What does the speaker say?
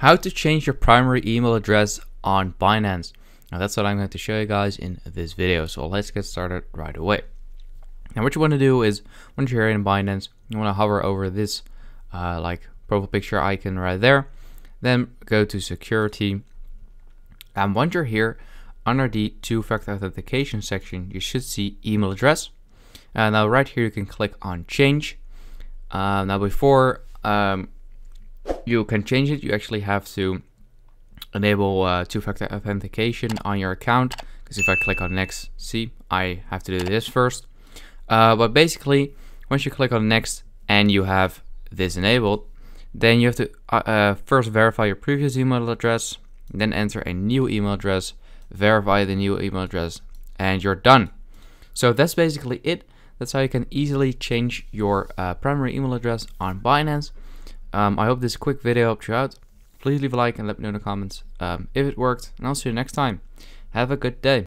how to change your primary email address on Binance. Now that's what I'm going to show you guys in this video. So let's get started right away. Now what you want to do is once you're in Binance, you want to hover over this uh, like profile picture icon right there. Then go to security. And once you're here, under the two-factor authentication section, you should see email address. And now right here, you can click on change. Uh, now before um, you can change it, you actually have to enable uh, two-factor authentication on your account. Because if I click on next, see, I have to do this first. Uh, but basically, once you click on next and you have this enabled, then you have to uh, uh, first verify your previous email address, then enter a new email address, verify the new email address, and you're done. So that's basically it. That's how you can easily change your uh, primary email address on Binance. Um, I hope this quick video helped you out. Please leave a like and let me know in the comments um, if it worked, and I'll see you next time. Have a good day.